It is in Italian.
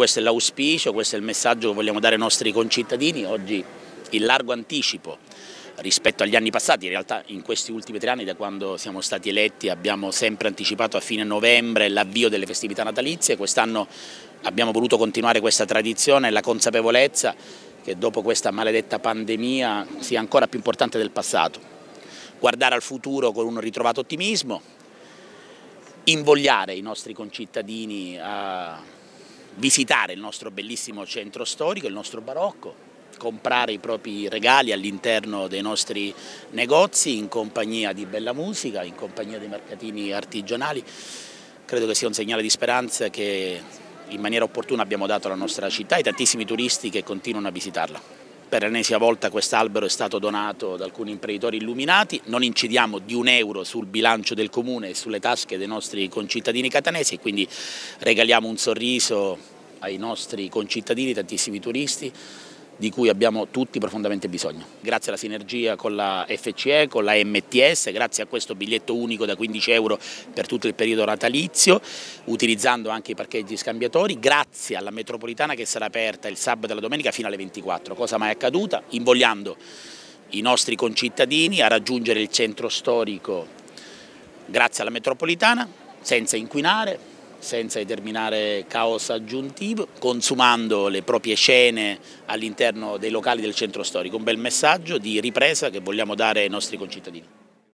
questo è l'auspicio, questo è il messaggio che vogliamo dare ai nostri concittadini, oggi in largo anticipo rispetto agli anni passati, in realtà in questi ultimi tre anni da quando siamo stati eletti abbiamo sempre anticipato a fine novembre l'avvio delle festività natalizie, quest'anno abbiamo voluto continuare questa tradizione e la consapevolezza che dopo questa maledetta pandemia sia ancora più importante del passato. Guardare al futuro con un ritrovato ottimismo, invogliare i nostri concittadini a visitare il nostro bellissimo centro storico, il nostro barocco, comprare i propri regali all'interno dei nostri negozi in compagnia di bella musica, in compagnia dei mercatini artigianali. Credo che sia un segnale di speranza che in maniera opportuna abbiamo dato alla nostra città e ai tantissimi turisti che continuano a visitarla. Per l'ennesima volta quest'albero è stato donato da alcuni imprenditori illuminati, non incidiamo di un euro sul bilancio del comune e sulle tasche dei nostri concittadini catanesi quindi regaliamo un sorriso ai nostri concittadini, tantissimi turisti, di cui abbiamo tutti profondamente bisogno. Grazie alla sinergia con la FCE, con la MTS, grazie a questo biglietto unico da 15 euro per tutto il periodo natalizio, utilizzando anche i parcheggi scambiatori, grazie alla metropolitana che sarà aperta il sabato e la domenica fino alle 24, cosa mai accaduta, invogliando i nostri concittadini a raggiungere il centro storico grazie alla metropolitana, senza inquinare, senza determinare caos aggiuntivo, consumando le proprie scene all'interno dei locali del centro storico. Un bel messaggio di ripresa che vogliamo dare ai nostri concittadini.